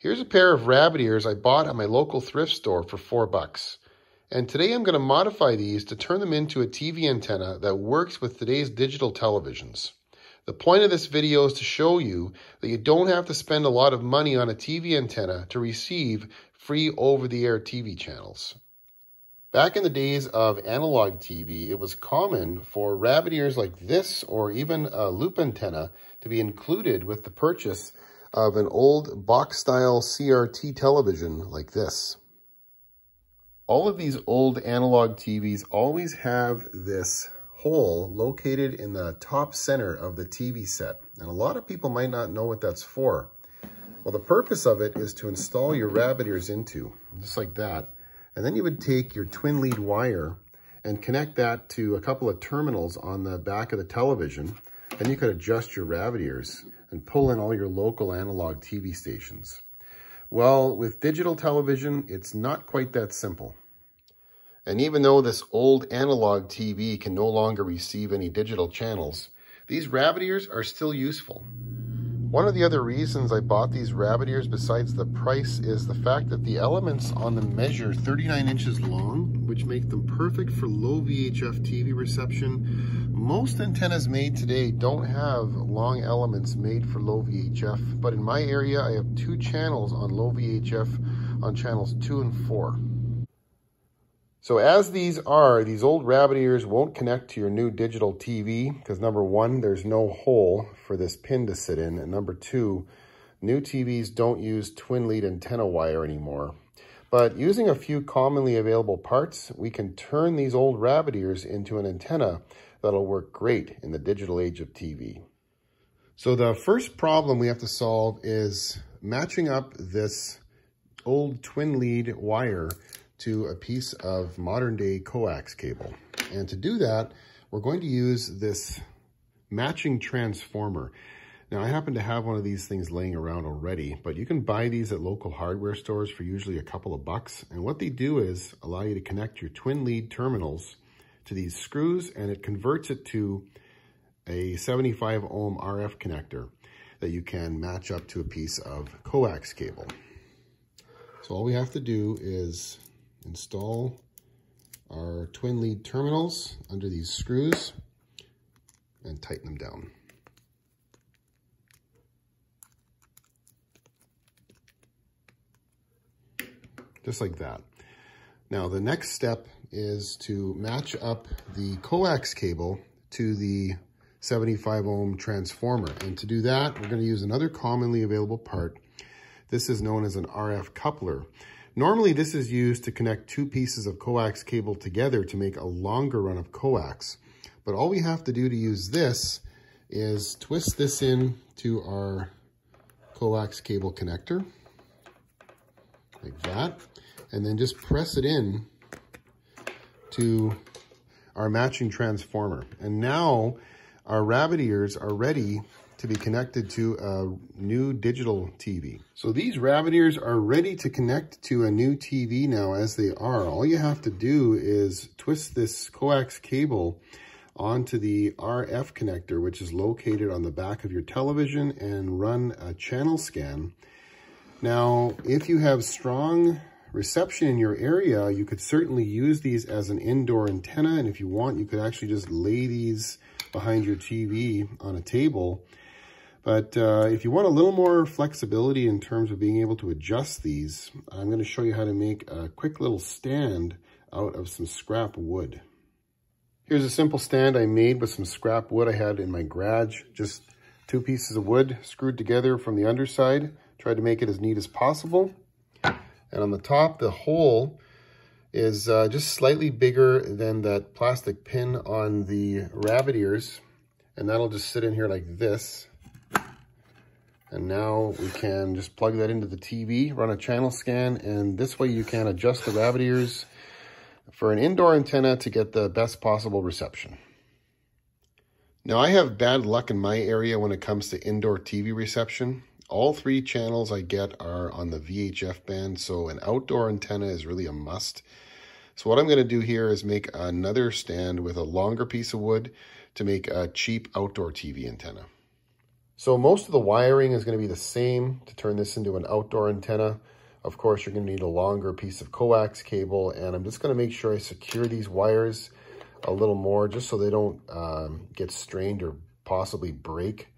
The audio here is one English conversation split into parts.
Here's a pair of rabbit ears I bought at my local thrift store for four bucks. And today I'm going to modify these to turn them into a TV antenna that works with today's digital televisions. The point of this video is to show you that you don't have to spend a lot of money on a TV antenna to receive free over-the-air TV channels. Back in the days of analog TV, it was common for rabbit ears like this or even a loop antenna to be included with the purchase of an old box-style CRT television like this. All of these old analog TVs always have this hole located in the top center of the TV set. And a lot of people might not know what that's for. Well, the purpose of it is to install your rabbit ears into, just like that. And then you would take your twin lead wire and connect that to a couple of terminals on the back of the television. And you could adjust your rabbit ears and pull in all your local analog TV stations. Well, with digital television, it's not quite that simple. And even though this old analog TV can no longer receive any digital channels, these rabbit ears are still useful. One of the other reasons I bought these rabbit ears besides the price is the fact that the elements on them measure 39 inches long, which make them perfect for low VHF TV reception. Most antennas made today don't have long elements made for low VHF, but in my area I have two channels on low VHF on channels 2 and 4. So as these are, these old rabbit ears won't connect to your new digital TV because number one, there's no hole for this pin to sit in. And number two, new TVs don't use twin lead antenna wire anymore. But using a few commonly available parts, we can turn these old rabbit ears into an antenna that'll work great in the digital age of TV. So the first problem we have to solve is matching up this old twin lead wire to a piece of modern day coax cable. And to do that, we're going to use this matching transformer. Now I happen to have one of these things laying around already, but you can buy these at local hardware stores for usually a couple of bucks. And what they do is allow you to connect your twin lead terminals to these screws and it converts it to a 75 ohm RF connector that you can match up to a piece of coax cable. So all we have to do is install our twin lead terminals under these screws and tighten them down. Just like that. Now the next step is to match up the coax cable to the 75 ohm transformer. And to do that, we're gonna use another commonly available part. This is known as an RF coupler. Normally this is used to connect two pieces of coax cable together to make a longer run of coax. But all we have to do to use this is twist this in to our coax cable connector, like that, and then just press it in to our matching transformer. And now our rabbit ears are ready to be connected to a new digital TV. So these rabbit ears are ready to connect to a new TV now as they are. All you have to do is twist this coax cable onto the RF connector, which is located on the back of your television and run a channel scan. Now, if you have strong reception in your area, you could certainly use these as an indoor antenna. And if you want, you could actually just lay these behind your TV on a table but uh, if you want a little more flexibility in terms of being able to adjust these, I'm going to show you how to make a quick little stand out of some scrap wood. Here's a simple stand I made with some scrap wood I had in my garage. Just two pieces of wood screwed together from the underside. Tried to make it as neat as possible. And on the top, the hole is uh, just slightly bigger than that plastic pin on the rabbit ears. And that'll just sit in here like this. And now we can just plug that into the TV, run a channel scan, and this way you can adjust the rabbit ears for an indoor antenna to get the best possible reception. Now I have bad luck in my area when it comes to indoor TV reception. All three channels I get are on the VHF band, so an outdoor antenna is really a must. So what I'm going to do here is make another stand with a longer piece of wood to make a cheap outdoor TV antenna. So most of the wiring is going to be the same to turn this into an outdoor antenna. Of course, you're going to need a longer piece of coax cable, and I'm just going to make sure I secure these wires a little more just so they don't um, get strained or possibly break.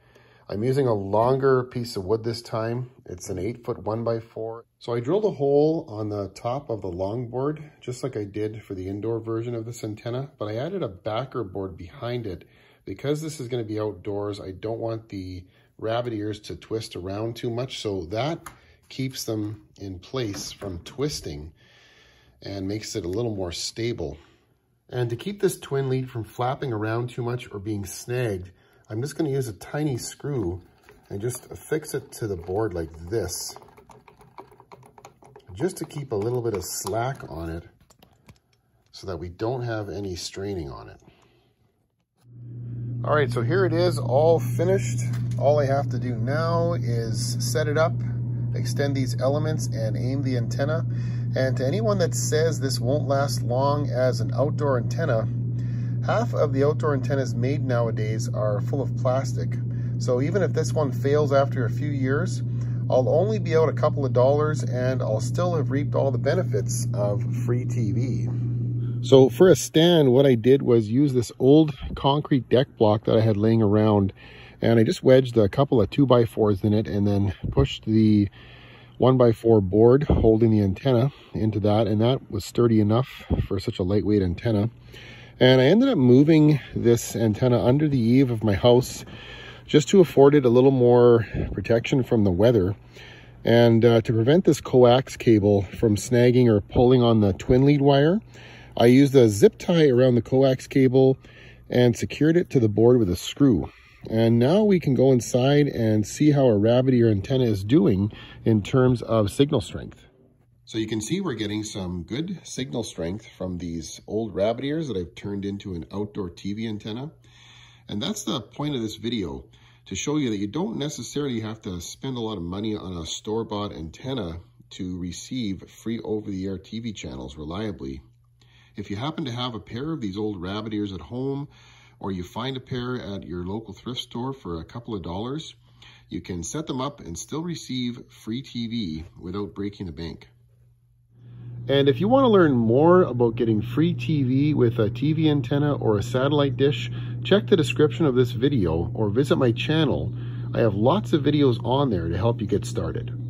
I'm using a longer piece of wood this time. It's an 8 foot 1 by 4 So I drilled a hole on the top of the longboard, just like I did for the indoor version of this antenna, but I added a backer board behind it. Because this is going to be outdoors, I don't want the rabbit ears to twist around too much, so that keeps them in place from twisting and makes it a little more stable. And to keep this twin lead from flapping around too much or being snagged, I'm just going to use a tiny screw and just affix it to the board like this, just to keep a little bit of slack on it so that we don't have any straining on it. All right, so here it is all finished. All I have to do now is set it up extend these elements and aim the antenna. And to anyone that says this won't last long as an outdoor antenna, half of the outdoor antennas made nowadays are full of plastic. So even if this one fails after a few years, I'll only be out a couple of dollars and I'll still have reaped all the benefits of free TV. So for a stand, what I did was use this old concrete deck block that I had laying around and I just wedged a couple of 2x4s in it and then pushed the 1x4 board holding the antenna into that. And that was sturdy enough for such a lightweight antenna. And I ended up moving this antenna under the eave of my house just to afford it a little more protection from the weather. And uh, to prevent this coax cable from snagging or pulling on the twin lead wire, I used a zip tie around the coax cable and secured it to the board with a screw. And now we can go inside and see how a rabbit ear antenna is doing in terms of signal strength. So you can see we're getting some good signal strength from these old rabbit ears that I've turned into an outdoor TV antenna. And that's the point of this video, to show you that you don't necessarily have to spend a lot of money on a store-bought antenna to receive free over-the-air TV channels reliably. If you happen to have a pair of these old rabbit ears at home, or you find a pair at your local thrift store for a couple of dollars, you can set them up and still receive free TV without breaking the bank. And if you want to learn more about getting free TV with a TV antenna or a satellite dish, check the description of this video or visit my channel. I have lots of videos on there to help you get started.